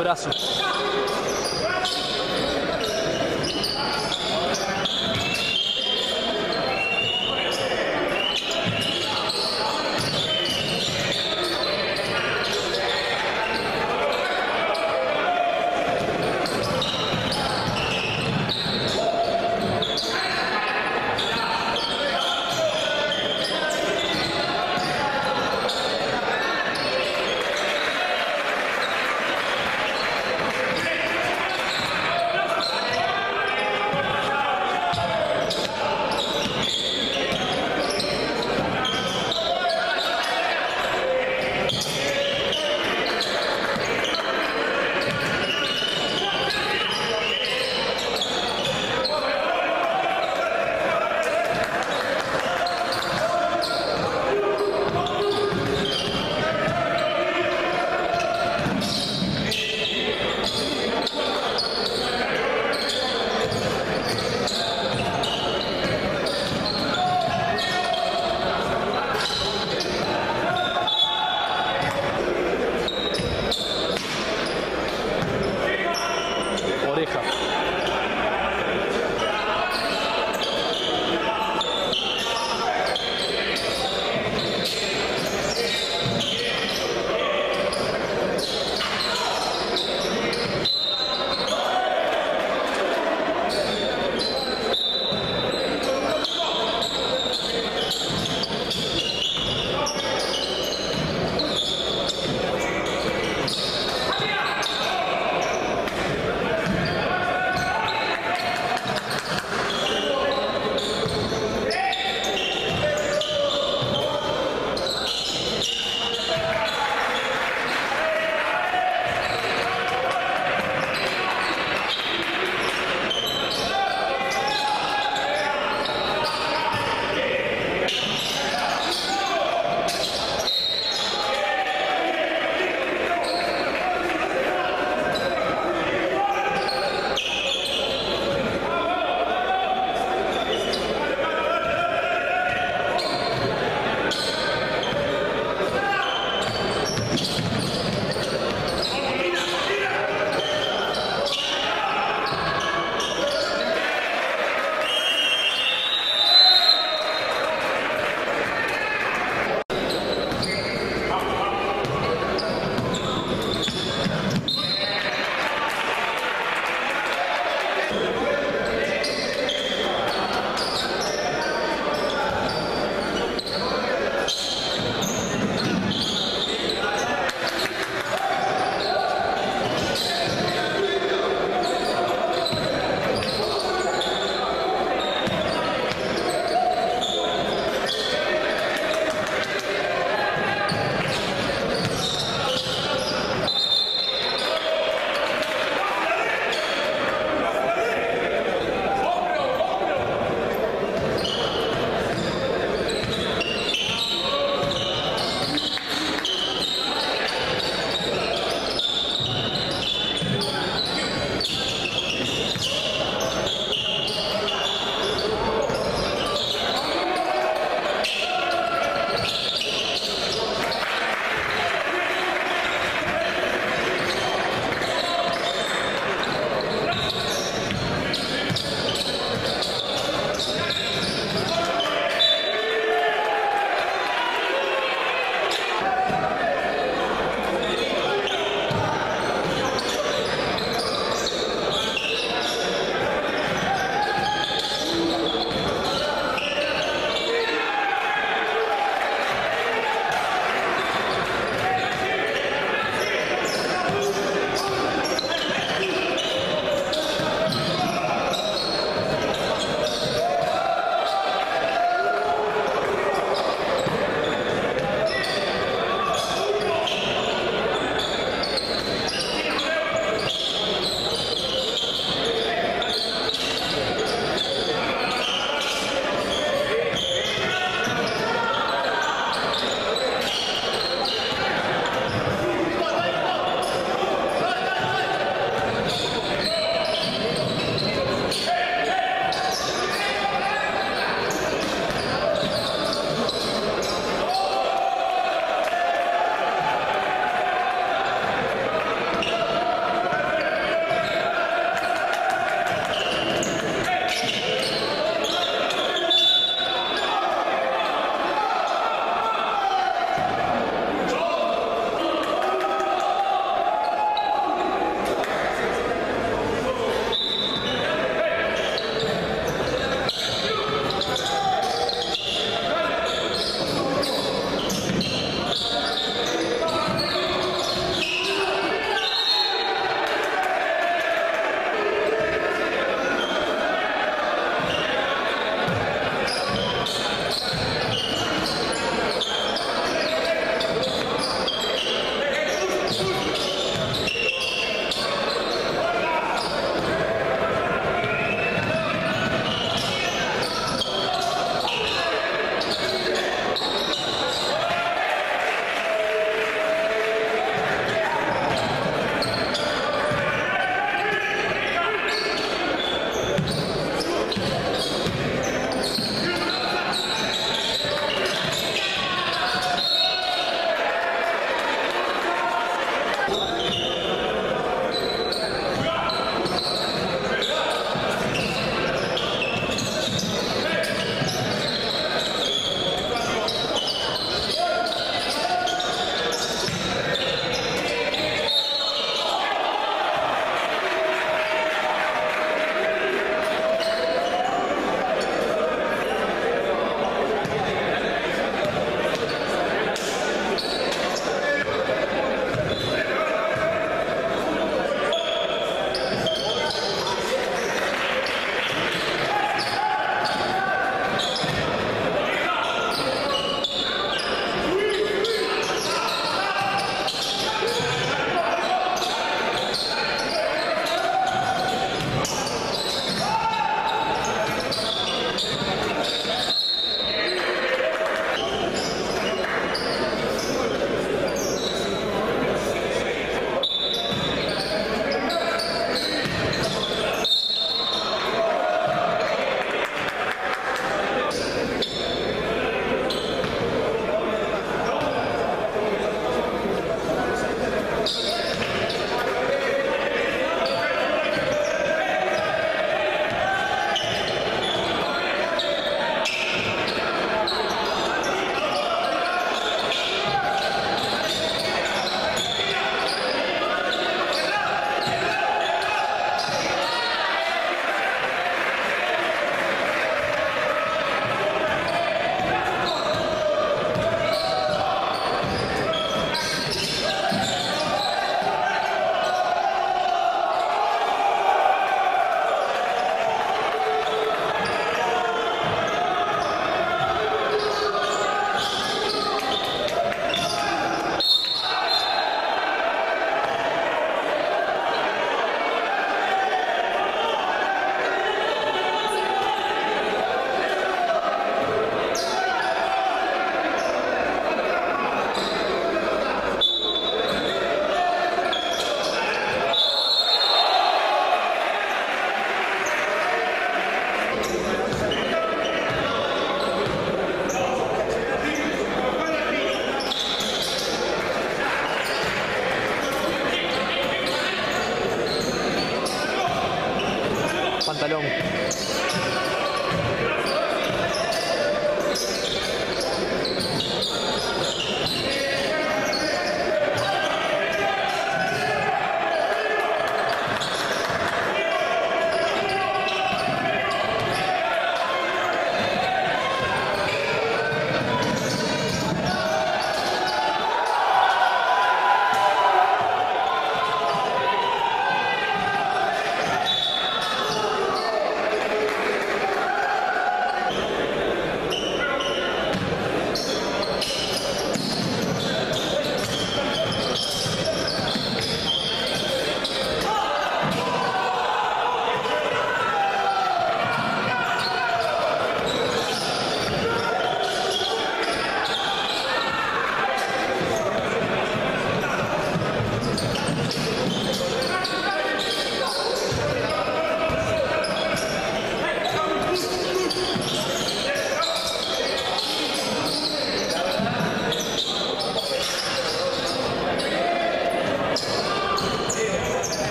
Abraço.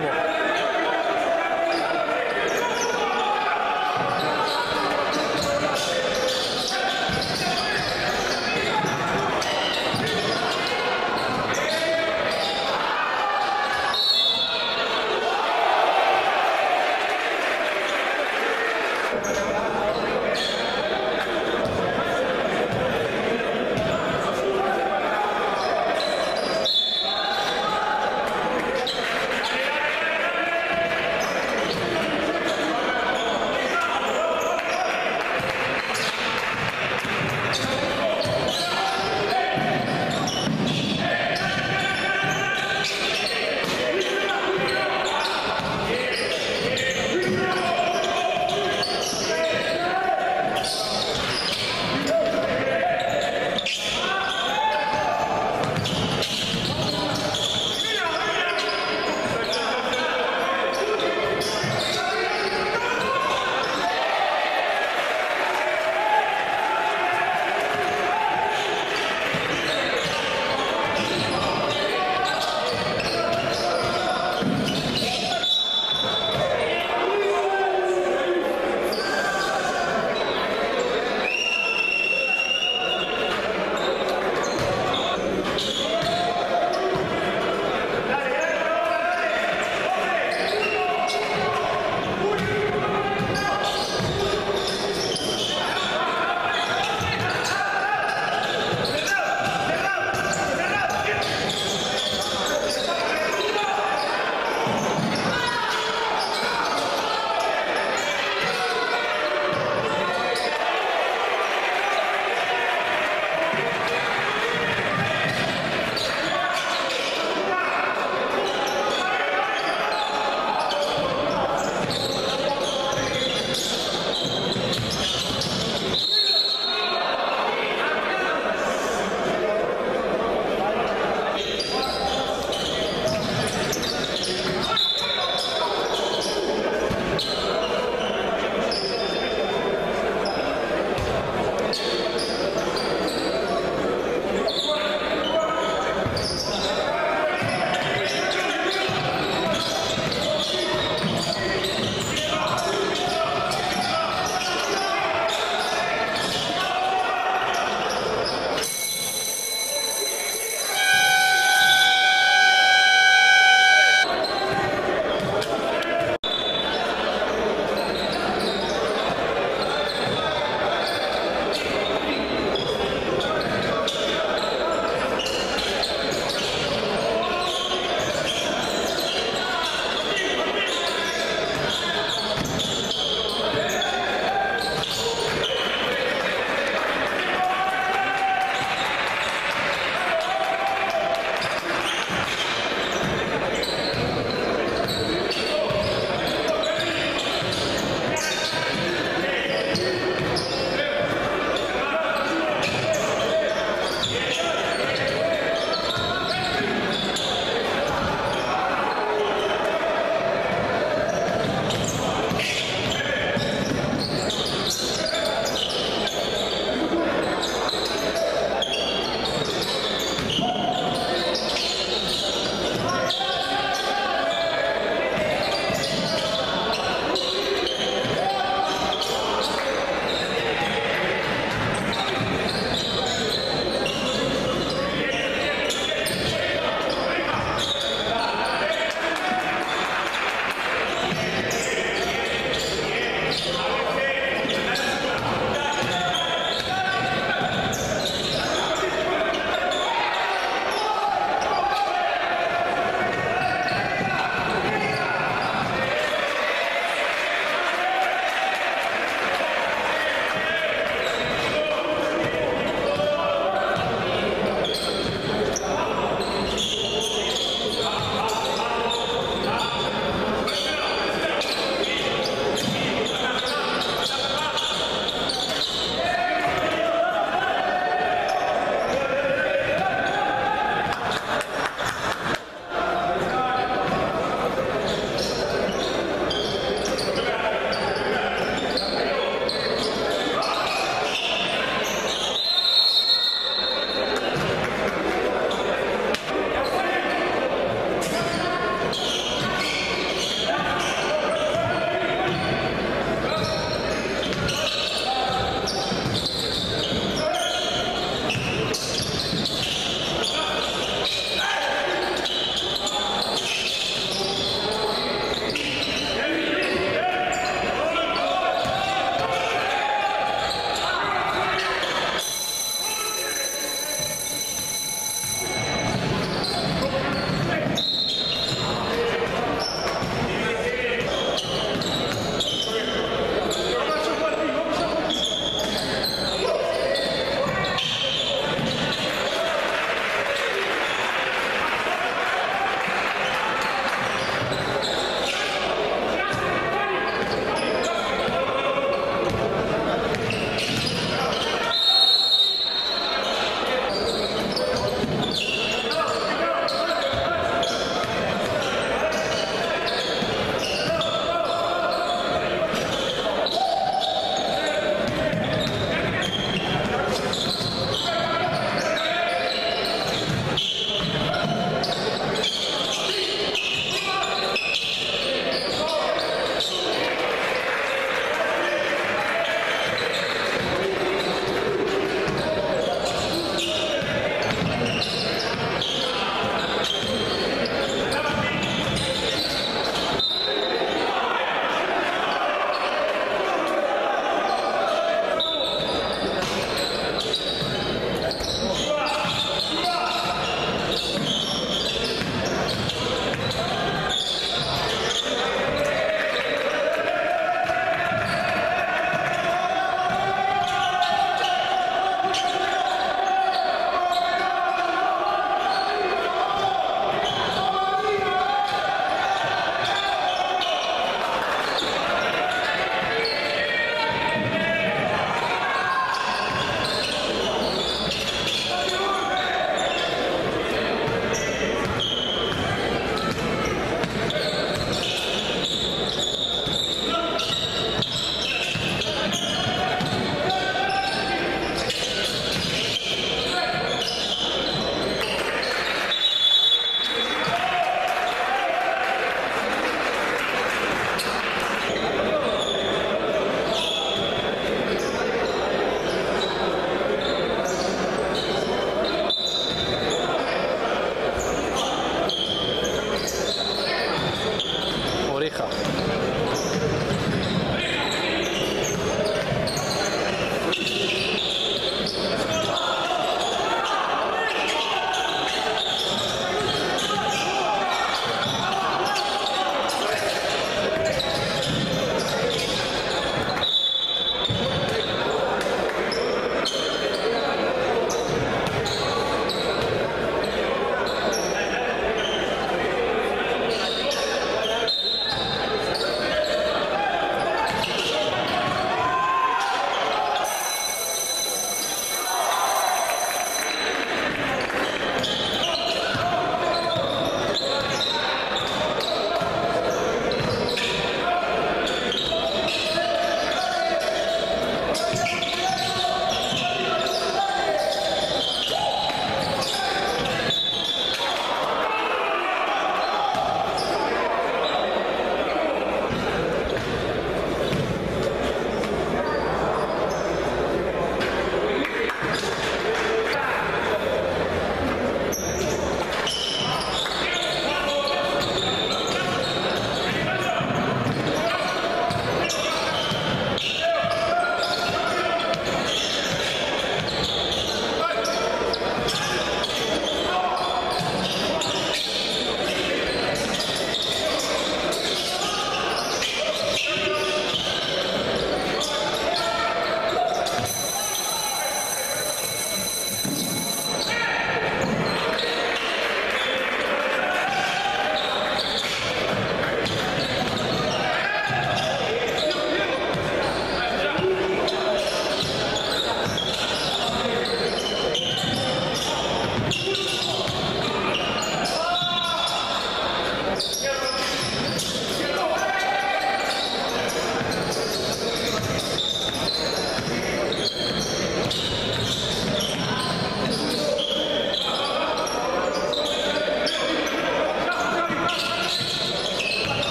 Romo.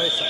Nice.